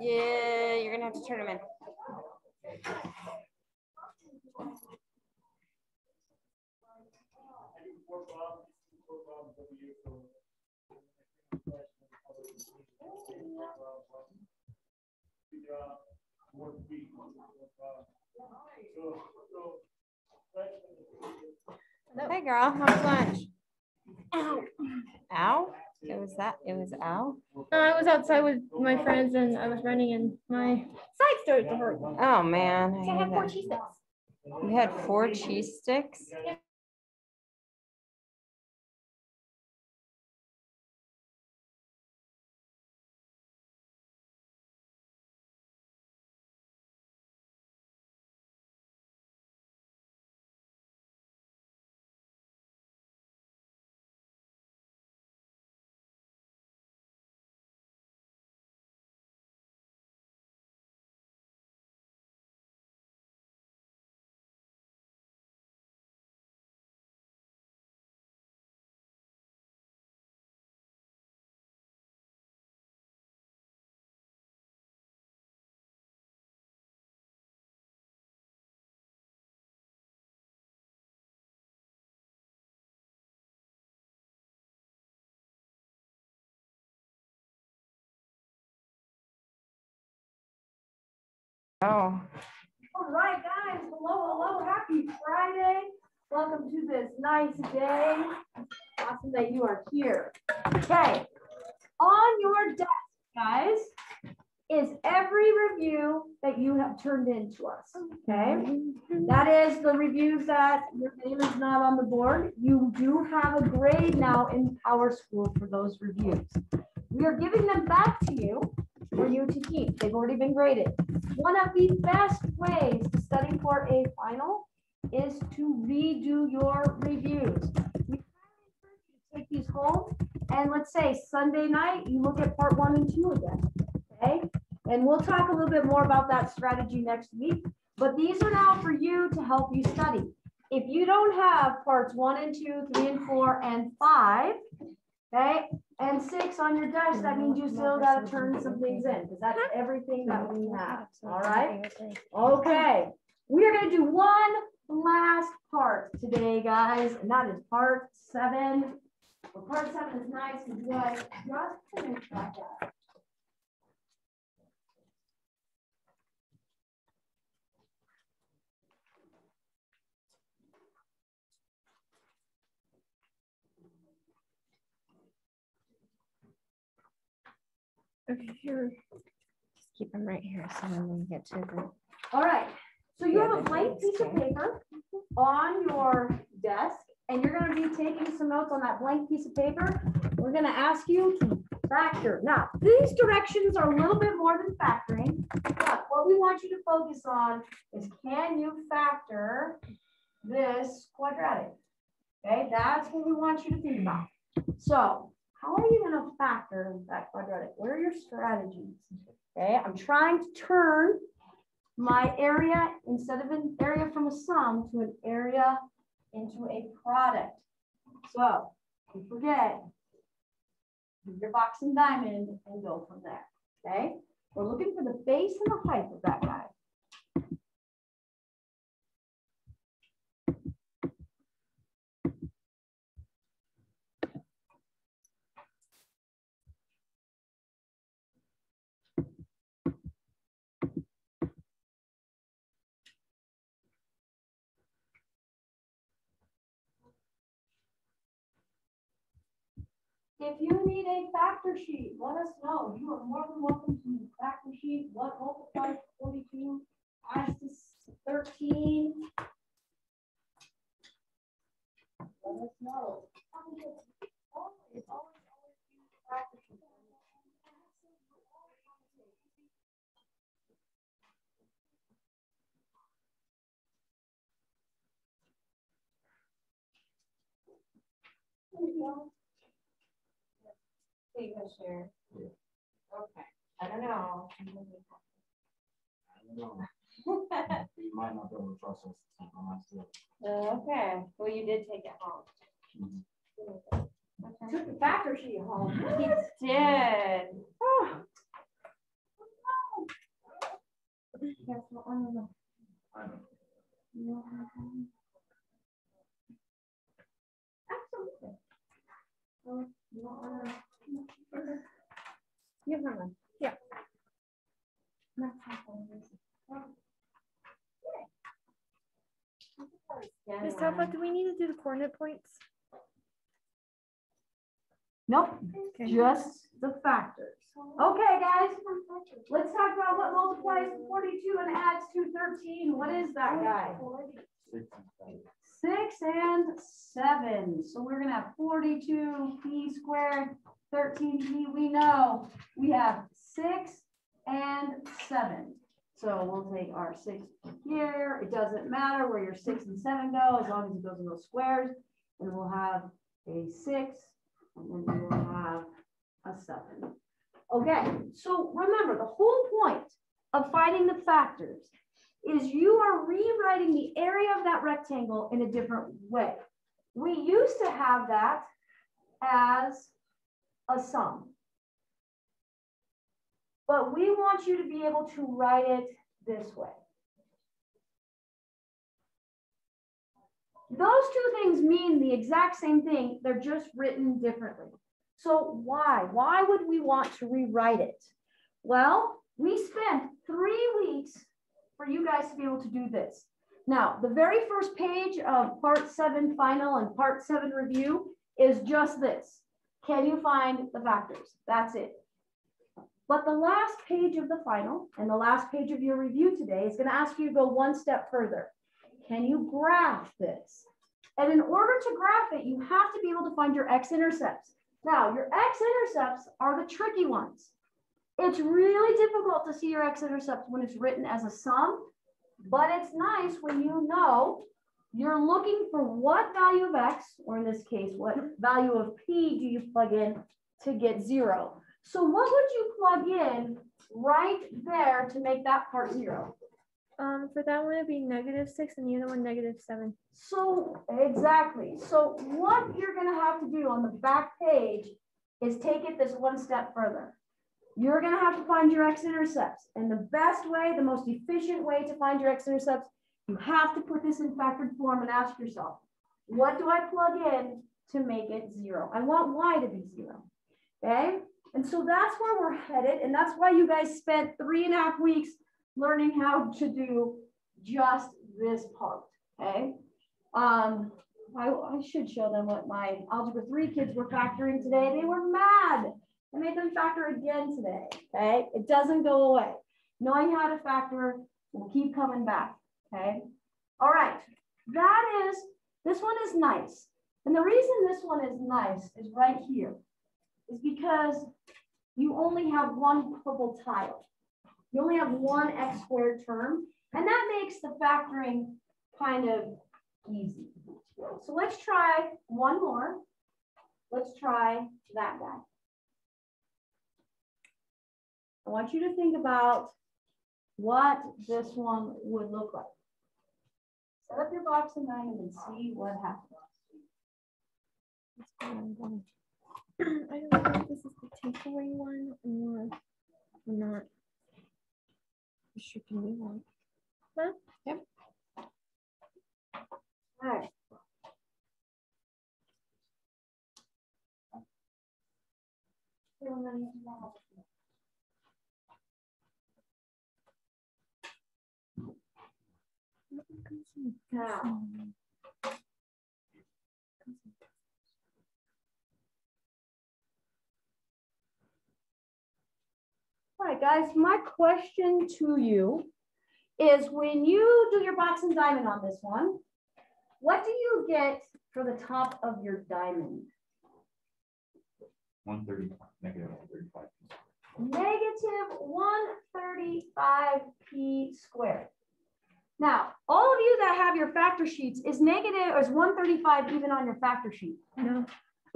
Yeah, you're gonna have to turn them in. Hey girl, how's lunch? Ow. Ow? It was that, it was ow? No, I was outside with my friends and I was running and my side started to hurt. Oh, man. I So I hate had four that. cheese sticks. You had four cheese sticks? Oh, All right, guys, hello, hello, happy Friday. Welcome to this nice day. Awesome that you are here. Okay, on your desk, guys, is every review that you have turned in to us, okay? That is the reviews that your name is not on the board. You do have a grade now in PowerSchool for those reviews. We are giving them back to you for you to keep. They've already been graded. One of the best ways to study for a final is to redo your reviews. We Take these home and let's say Sunday night, you look at part one and two again, okay? And we'll talk a little bit more about that strategy next week, but these are now for you to help you study. If you don't have parts one and two, three and four, and five, okay, and six on your desk, that means you still gotta turn some things in, because that's everything that we have, all right? Okay, we are gonna do one last part today, guys, and that is part seven. Well, part seven is nice because you guys just finished that. guy. Okay, here. just keep them right here so when we get to the. All right, so you Yeah, have a blank piece of paper on your desk, and you're gonna be taking some notes on that blank piece of paper. We're gonna ask you to factor. Now, these directions are a little bit more than factoring, but what we want you to focus on is can you factor this quadratic? Okay, that's what we want you to think about. So how are you gonna factor that quadratic? What are your strategies? Okay, I'm trying to turn my area, instead of an area from a sum to an area into a product. So don't forget, your box and diamond and go from there, okay? We're looking for the base and the height of that guy. If you need a factor sheet, let us know. You are more than welcome to use a factor sheet. What multiplies forty-two adds to thirteen? Let us know. There you go. So you can share. Okay, I don't know. You might not be able to trust us. I. Okay, well, you did take it home. Mhm. Okay. Took the factor sheet home. He did. Oh, Guess what one of the- I know. Absolutely. Oh, you want one of the- Give her one. Yeah. That's how it is. Yeah, Miss anyway. Taufa, do we need to do the coordinate points? Nope, Okay. just the factors. Okay, guys, let's talk about what multiplies forty-two and adds to thirteen. What is that guy? Six and seven. Six and seven. So we're gonna have forty-two p squared, thirteen p. We know we have six and seven. So we'll take our six here. It doesn't matter where your six and seven go, as long as it goes in those squares. And we'll have a six, and then we will have a seven. Okay, so remember, the whole point of finding the factors is you are rewriting the area of that rectangle in a different way. We used to have that as a sum. But we want you to be able to write it this way. Those two things mean the exact same thing, they're just written differently. So why? Why would we want to rewrite it? Well, we spent three weeks for you guys to be able to do this. Now, the very first page of part seven final and part seven review is just this. Can you find the factors? That's it. But the last page of the final and the last page of your review today is going to ask you to go one step further. Can you graph this? And in order to graph it, you have to be able to find your x-intercepts. Now, your x-intercepts are the tricky ones. It's really difficult to see your x-intercepts when it's written as a sum, but it's nice when you know you're looking for what value of x, or in this case, what value of p do you plug in to get zero. So what would you plug in right there to make that part zero? Um, for that one, it'd be negative six and the other one, negative seven. So exactly. So what you're gonna have to do on the back page is take it this one step further. You're gonna have to find your x-intercepts. And the best way, the most efficient way to find your x-intercepts, you have to put this in factored form and ask yourself, what do I plug in to make it zero? I want y to be zero, okay? And so that's where we're headed. And that's why you guys spent three and a half weeks learning how to do just this part, okay? Um, I, I should show them what my algebra three kids were factoring today. They were mad. I made them factor again today, okay? It doesn't go away. Knowing how to factor will keep coming back, okay? All right, that is, this one is nice. And the reason this one is nice is right here, is because you only have one purple tile. You only have one x squared term, and that makes the factoring kind of easy. So let's try one more. Let's try that guy. I want you to think about what this one would look like. Set up your box and diamond and see what happens. I don't know if this is the takeaway one or not. Restricted new one. Huh? Yep. All right. All right, guys, my question to you is when you do your box and diamond on this one, what do you get for the top of your diamond? One thirty, negative one thirty-five. Negative one thirty-five p squared. Now, all of you that have your factor sheets, is negative, or is one thirty-five even on your factor sheet? No.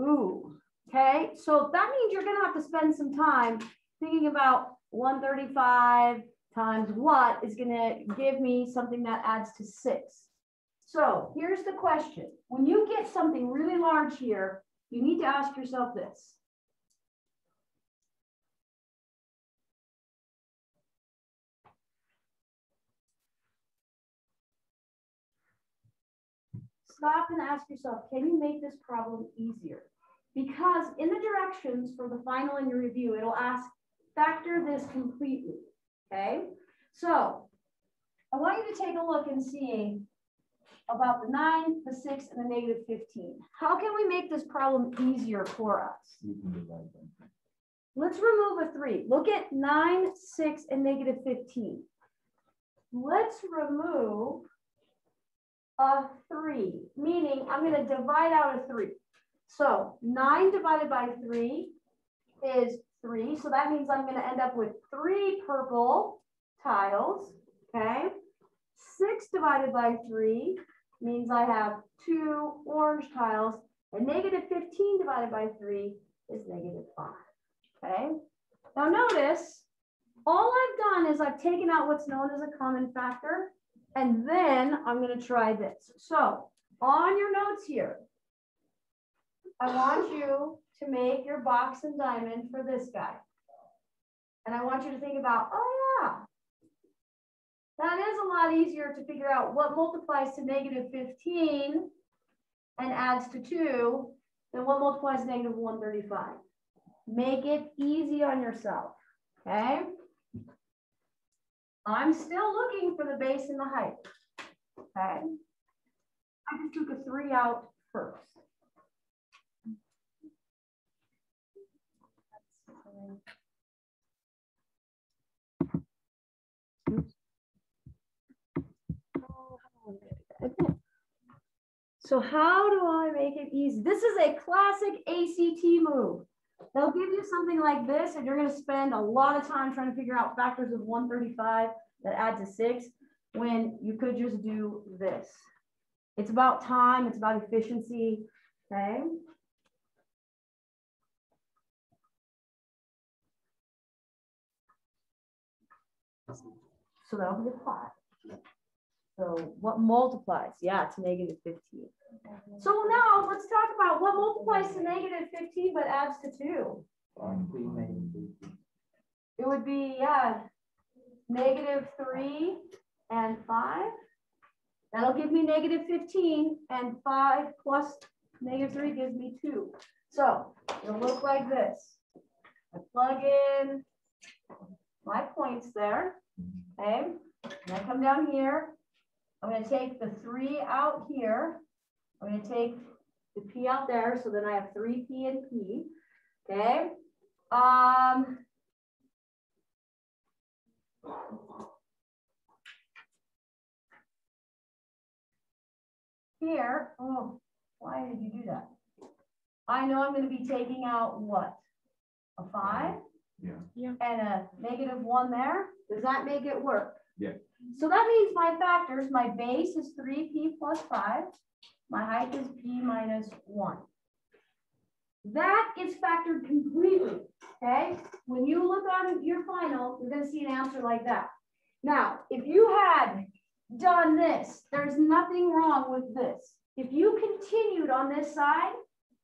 Ooh, okay, so that means you're gonna have to spend some time thinking about one thirty-five times what is gonna give me something that adds to six. So here's the question. When you get something really large here, you need to ask yourself this. Stop and ask yourself, can you make this problem easier? Because in the directions for the final in your review, it'll ask, factor this completely, okay? So I want you to take a look and see about the nine, the six, and the negative 15. How can we make this problem easier for us? You can divide them. Let's remove a three. Look at nine, six, and negative 15. Let's remove a three, meaning I'm gonna divide out a three. So nine divided by three is three. So that means I'm gonna end up with three purple tiles, okay? Six divided by three means I have two orange tiles, and negative 15 divided by three is negative five. Okay. Now notice, all I've done is I've taken out what's known as a common factor, and then I'm going to try this. So on your notes here, I want you to make your box and diamond for this guy. And I want you to think about, oh yeah, that is a lot easier to figure out what multiplies to negative 15 and adds to 2 than what multiplies to negative 135. Make it easy on yourself, okay? I'm still looking for the base and the height, okay? I just took a 3 out first. So how do I make it easy? This is a classic ACT move. They'll give you something like this, and you're going to spend a lot of time trying to figure out factors of 135 that add to six when you could just do this. It's about time, it's about efficiency, okay? So that'll be a five. So what multiplies? Yeah, it's negative 15. So now let's talk about what multiplies to negative 15 but adds to 2. Um, It would be, yeah, negative 3 and 5. That'll give me negative 15 and 5 plus negative 3 gives me 2. So it'll look like this. I plug in my points there, okay? And I come down here. I'm going to take the 3 out here. I'm going to take the P out there, so then I have 3P and P, okay? Um, here, oh, why did you do that? I know I'm going to be taking out what? A 5? Yeah. And a negative 1 there? Does that make it work? Yeah. So that means my factors, my base is 3p plus 5. My height is p minus 1. That is factored completely, okay? When you look on your final, you're going to see an answer like that. Now, if you had done this, there's nothing wrong with this. If you continued on this side,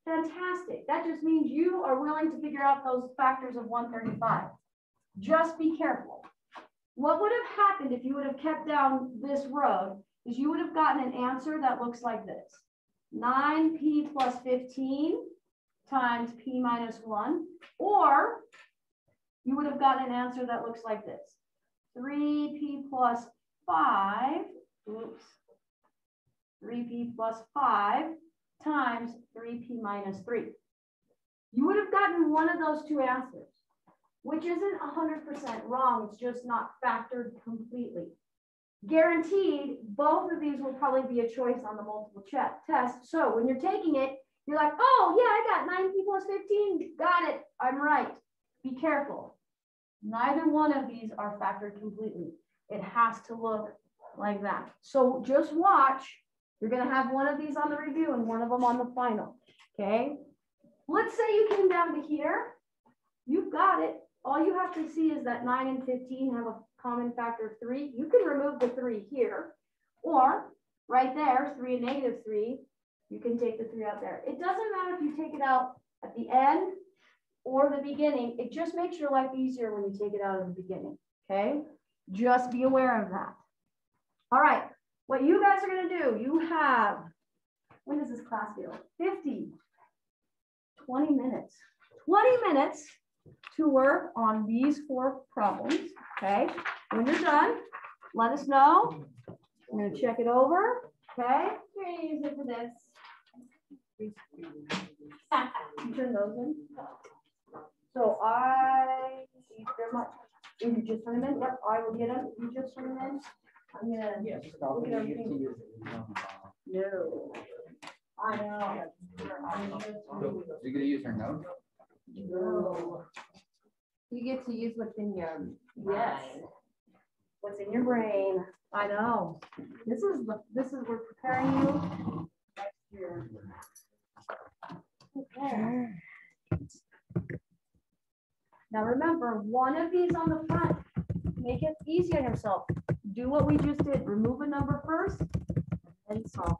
fantastic. That just means you are willing to figure out those factors of 135. Just be careful. What would have happened if you would have kept down this road is you would have gotten an answer that looks like this. 9p plus 15 times p minus 1, or you would have gotten an answer that looks like this. 3p plus 5, oops, 3p plus 5 times 3p minus 3. You would have gotten one of those two answers, which isn't 100% wrong. It's just not factored completely. Guaranteed, both of these will probably be a choice on the multiple test. So when you're taking it, you're like, oh, yeah, I got 9p plus 15. Got it. I'm right. Be careful. Neither one of these are factored completely. It has to look like that. So just watch. You're going to have one of these on the review and one of them on the final. Okay. Let's say you came down to here. You've got it. All you have to see is that nine and 15 have a common factor of three. You can remove the three here, or right there, three and negative three, you can take the three out there. It doesn't matter if you take it out at the end or the beginning. It just makes your life easier when you take it out at the beginning, okay? Just be aware of that. All right, what you guys are gonna do, you have, when does this class feel? 50, 20 minutes. 20 minutes to work on these four problems, okay? When you're done, let us know. I'm gonna check it over, okay? We're gonna use it for this. Turn those in. So I, thank you very much. If you just turn them in, yep, I will get them. You just turn them in. I'm gonna, Yes. Look at everything. no. I know. So you're gonna use her note? No. You get to use what's in your Yes. What's in your brain? I know. This is, the this is, we're preparing you next year. Okay. Now remember, one of these on the front, make it easy on yourself. Do what we just did, remove a number first and solve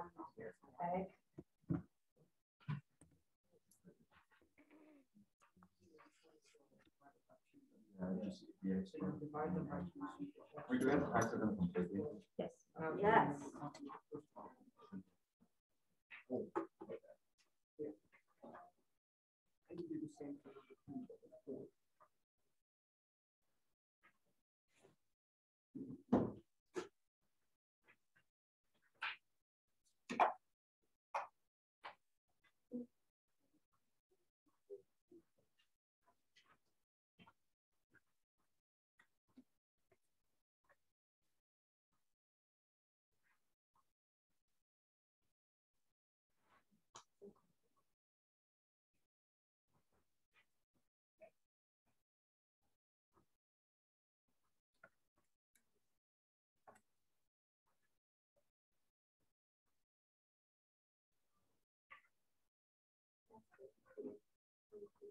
okay? We do have parts of them um, completely. Yes. Yes. We should have to make sure we do it, okay? This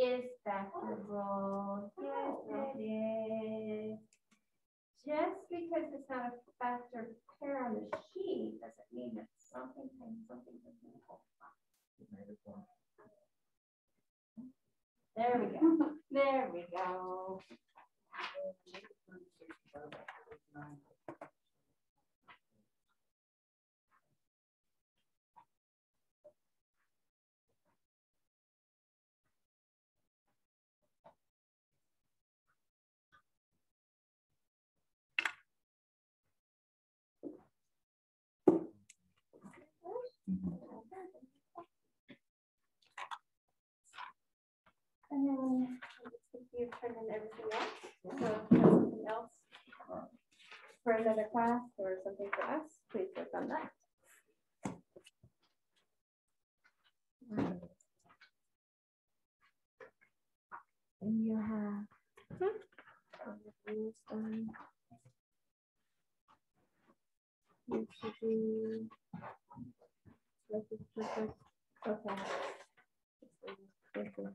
is factorable. Yes, it is. Just because it's not a factor pair on the sheet doesn't mean that something times something doesn't equal. There we go. There we go. And then you've turned in everything else. So if you have something else for another class or something for us, please work on that. And you have. You should do.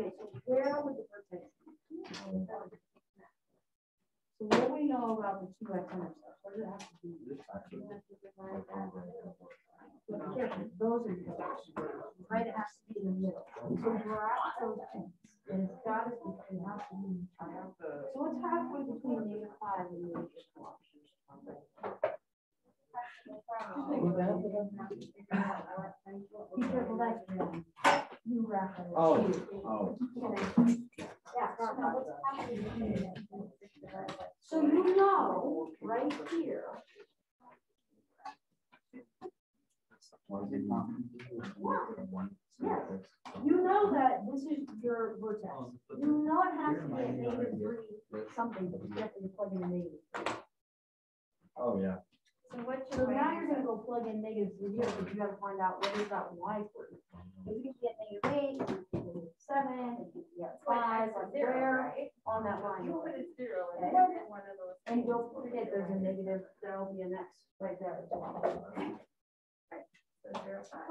Okay. So where would the vertex? So what do we know about the two X intercepts? What does it have to do? This actually. But careful, Those are yours, right? It has to be in the middle. So we're at those things. And it's got to be, it has to be. So it's halfway between negative five and negative four. Be careful, that's, you wrap it. Oh, You. oh. Yeah, now what's happening? So you know, right here, What is it now? One, Yes. you know that this is your vertex. You know it has to be at negative three something, but you have to plug in a negative. three. Oh, yeah. So what's So now you're gonna go plug in negative three here, but you gotta find out what is that y for you. If you can get negative eight, you can get seven, if you can get five, like where on that line. You put a zero in Okay. one of those. And don't forget, there's a negative, there'll be an X right there well. So zero five.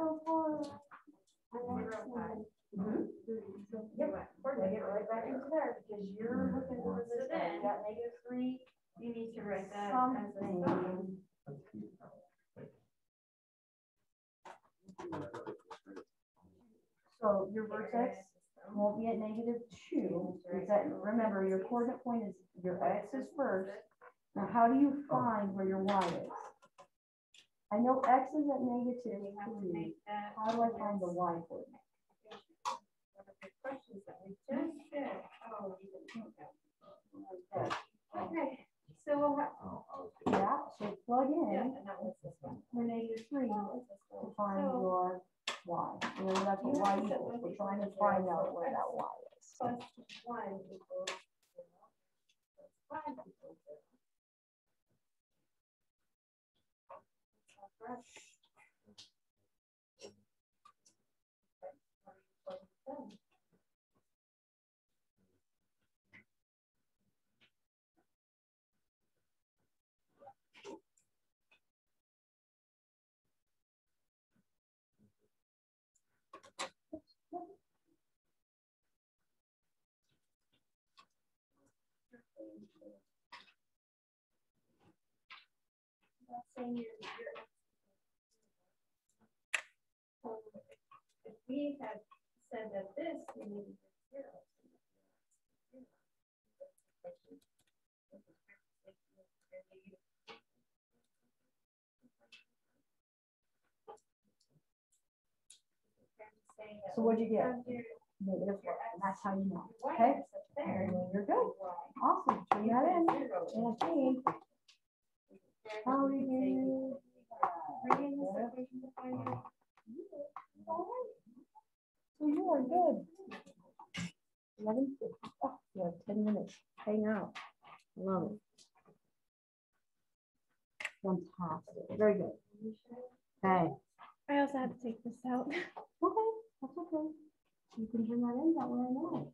Zero five. Mhm. Yep, plug it right back into there, because you're looking for So this, then- you got negative three, You need to write that as a sum. So your vertex won't be at negative two, that, remember, your coordinate point is, your X is first. Now, how do you find where your Y is? I know X is at negative You have to three, how do I find the Y coordinate? One of the questions that we just did. You didn't think that. Okay, so we'll have. Oh, okay. Yeah, so plug in and that was this one. for negative three That was this to find your y. You know, that's what y equals. We're trying to find out where that y is. Plus 1 equals 5 equals 0. Saying you're. So if we had said that this, we zero. So what'd you get? Negative that's how you know, okay? You're good, awesome, turn that in, and think, So you are good. Eleven, fifty. oh, you have ten minutes, hang out, love it. Fantastic, very good. Okay, I also had to take this out. Okay, that's okay. You can turn that in, that way I know.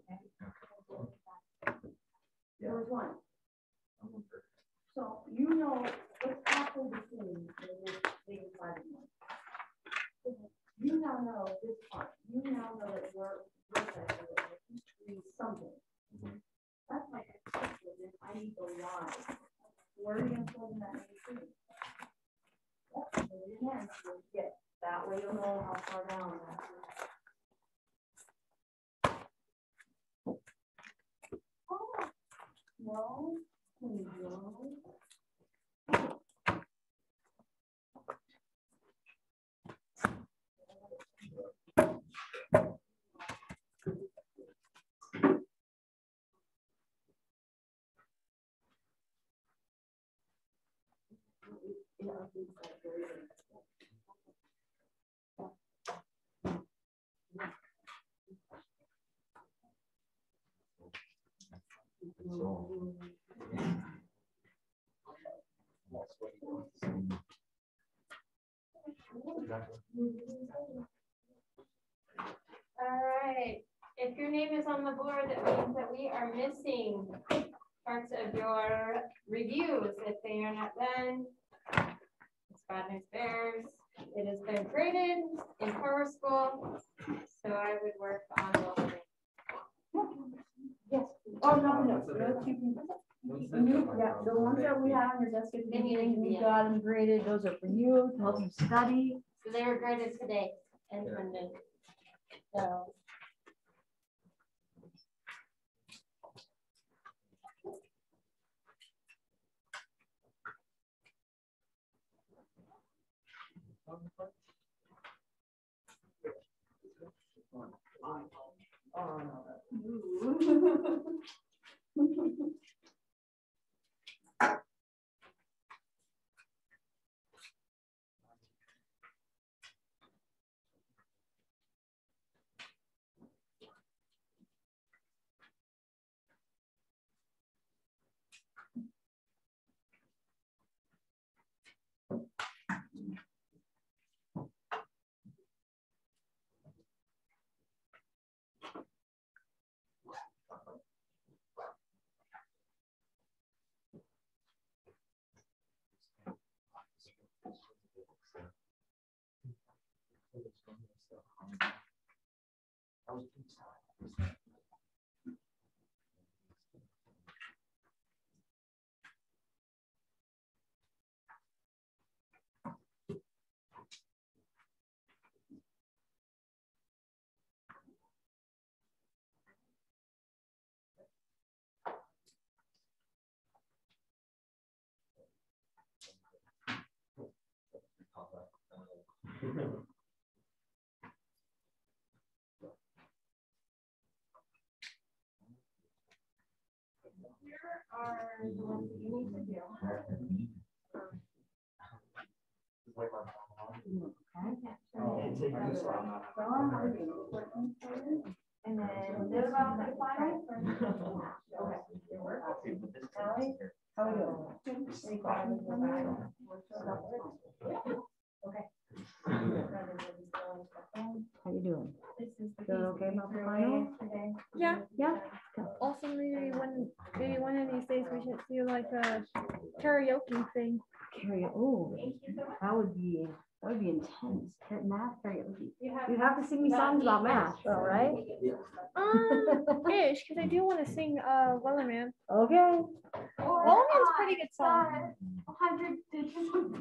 There's one. So you know, what's halfway between the big five and one. You now know this part, you now know that you're, this side of it means something. That's my next question, is I need the why. Where are you gonna pull in that eighteen? Yep, put it in there, so you get, that way you'll know how far down that is. Oh, No, no. All right, if your name is on the board, that means that we are missing parts of your reviews. If they are not done, bad news bears. It has been graded in PowerSchool, so I would work on the. Yes, oh, no, no, those two you, yeah, the ones that we have on your desk at the Then you we yeah. got them graded, those are for you, to help you study. So they were graded today and Yeah. Funded. So. Here are the ones that you need to do. And then, what about the final? Okay. How we doing? Any questions from you? Okay. How are you doing? This is the Feeling piece okay about the final? Yeah. Yeah. Also, maybe one, maybe one of these days we should do like a karaoke thing. Karaoke. oh, that would be, that would be intense. Kara- Math karaoke. You have You have to sing me songs about math, though, right? Um, ish, because I do want to sing uh Wellerman. Okay. Wellerman's a pretty good song. Hundred digits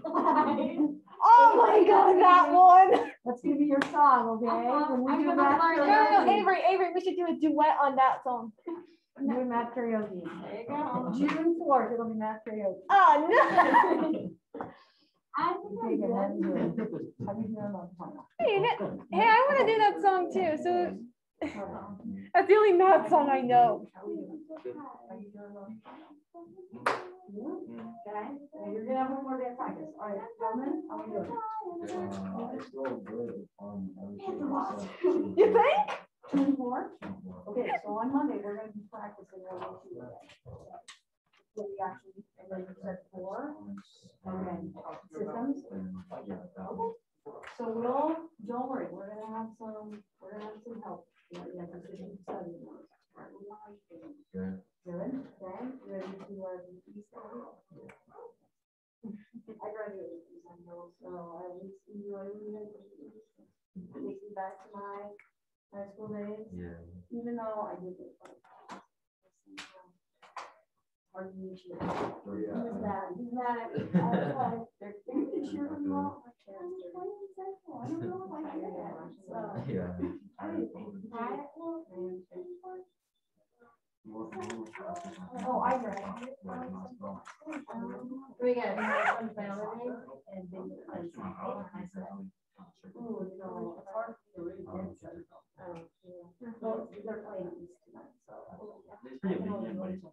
of line. Oh my god, that one. That's gonna be your song, okay? When we I'm do gonna math learn No, no, no. Avery, Avery, we should do a duet on that song. We're doing math karaoke. There you go. June fourth, it'll be math karaoke. Oh, no. I think I did. have you heard it? Have you heard about Final? Hey, hey, I want to do that song too. So that's the only Matt song I know. Okay, you're gonna have one more day of practice. All right, gentlemen, how are you doing? It's still good on. You think? Two more? Okay, so on Monday, we're gonna be practicing on those two days. So we actually, and then you said four, and then systems. Okay. So we'll, don't worry, we're gonna have some, we're gonna have some help. You have precision study. notes. Good. Good, okay, you ready to, do these study? I graduated from Diego, so I was enjoying it. Takes me back to my high school days, Yeah. even though I did it. like, Hard to meet you. Oh, He was yeah. mad, he's mad at me. I was like, they're, they're gonna cheer me on. My parents are like, I don't know if I can. So, Yeah. Oh, I read. We got family and. Ooh, you know, it's hard to read. it, so, um, yeah. Well, they're playing these tonight, so. It's pretty lenient, but it's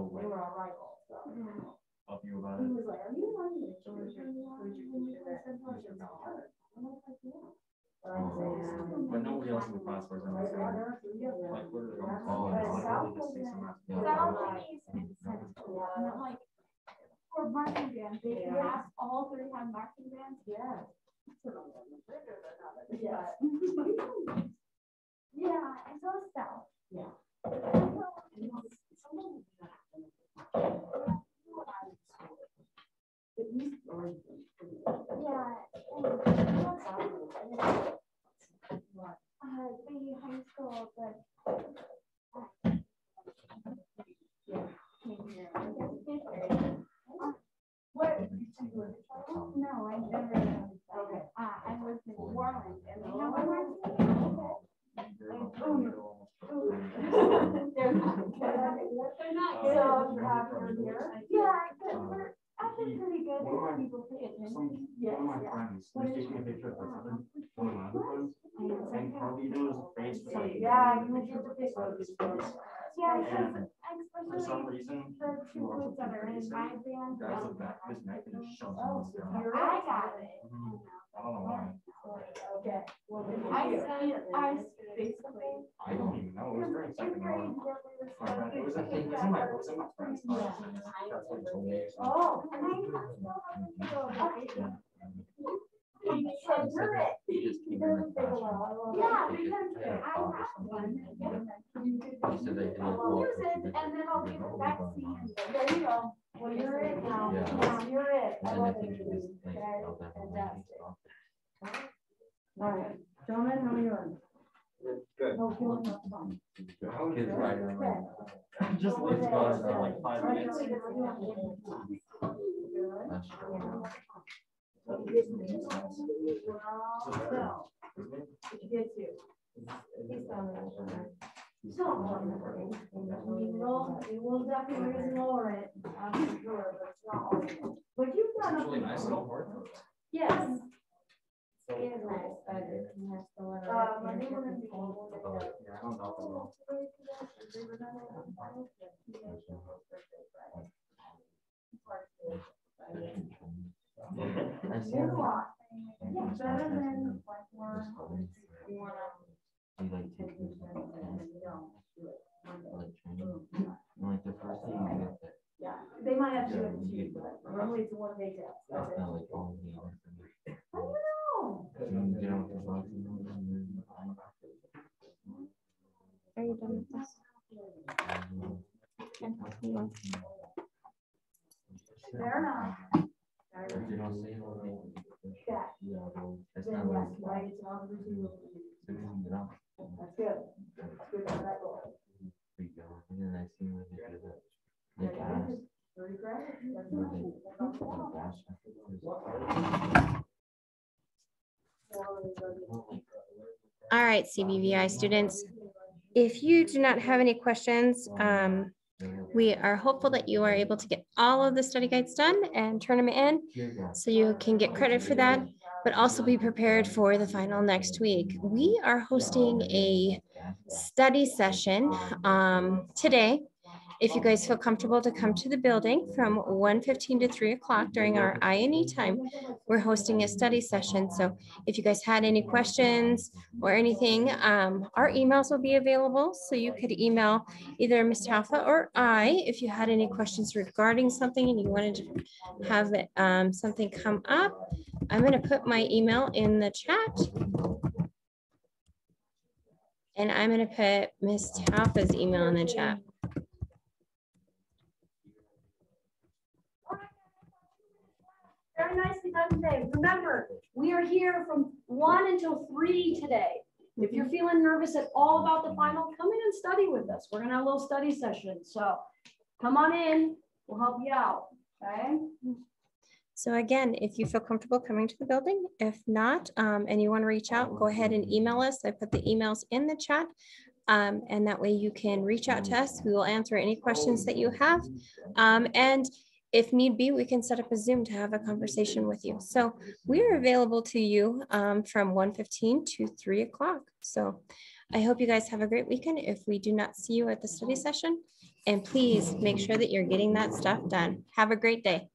also They like were all right, so. up you about He it. was like, are you running the children? I said, "No." She was like, "Oh." I'm like, "Yeah." But I said, um, But nobody else in the class was on the same. Like literally on call. and But like, South just say was- something. South Chinese and Central, and I'm like, for marching band, they Yeah. ask all three have marching bands. Yeah. Yeah. Yeah, and so is South. Yeah. But he's always been pretty good. Yeah. and, uh, the high school, but. Yeah. Came here, I guess fifth grade. What, no, I never, Okay. uh, I lived in New Orleans and they have a marching band. You're almost- you're almost- They're not good. They're not good. Uh, so, after here? Yeah, but we're actually pretty good at people pay attention. Some, Yes, one of my yeah. friends, he's taking a picture of my other, one of my other friends, and Carlito's face was like. Yeah, you would get the big ones. Yeah, And because for some reason, the two kids that are in my band. Grabs the back of his neck and just shoves Oh, him down. I got it. I don't know why. Okay. Well, I you- sent, I basically. I don't even know. It was during Fifth second grade, round. that we were My friend- It was supposed in, to it was in my, it was in my friend's class. Yeah. That's what he told me. Oh. I still have to do it. He said, "You're it." He just came in doesn't the a classroom. lot. Yeah, because I have one. and then you could He said they didn't I'll walk use with it the- and then I'll give it back to you. There you go. Well, you're it now. Yeah. Yeah, You're it. I And I love it. it was like, Okay, fantastic. All right, gentlemen, how are you doing? Good. Oh, no, feeling not fun. Kids riding around. Okay. Just leaves class in like five Good. minutes. Good. That's true. Well, Did you get to? He's down there. So, I mean, we'll, we will definitely raise and lower it, I'm sure, but it's not all. But you've It's done. a- really nice little work. Yes. Is nice, but it has to let her- Monday we're gonna be. Yeah, I don't know if I will. I see There's her. a lot. Yeah, better than like more. You like takes me to You don't do it like training. And like the first day you get there, Yeah, they might have to do it but normally it's one day test. it's not like all the information. Are you done with this? Okay. Fair Yeah. it's not right, it's That's good. That's good for that goal. and then I see when they do regret. That's not- they- that's not like, wrong. ask after this. All right, CBVI students, if you do not have any questions, um, we are hopeful that you are able to get all of the study guides done and turn them in so you can get credit for that, but also be prepared for the final next week. We are hosting a study session um, today. If you guys feel comfortable to come to the building from 1:15 to 3 o'clock during our I and E time, we're hosting a study session. So if you guys had any questions or anything, um, our emails will be available. So you could email either Ms. Taufa or I if you had any questions regarding something and you wanted to have it, um, something come up. I'm going to put my email in the chat. And I'm going to put Ms. Taufa's email in the chat. Very nicely done today. Remember, we are here from one until three today. If you're feeling nervous at all about the final, come in and study with us. We're gonna have a little study session, so come on in, we'll help you out, okay? So again, if you feel comfortable coming to the building, if not, um, and you want to reach out, go ahead and email us. I put the emails in the chat. Um, and that way you can reach out to us. We will answer any questions that you have. Um, and if need be, we can set up a Zoom to have a conversation with you. So we are available to you um, from 1:15 to 3 o'clock. So I hope you guys have a great weekend. If we do not see you at the study session, and please make sure that you're getting that stuff done. Have a great day.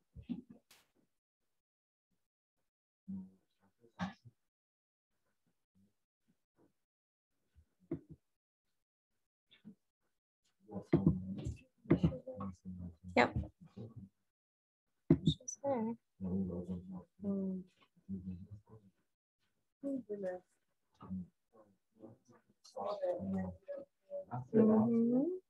Yep. É. Hum. Uhum. uhum.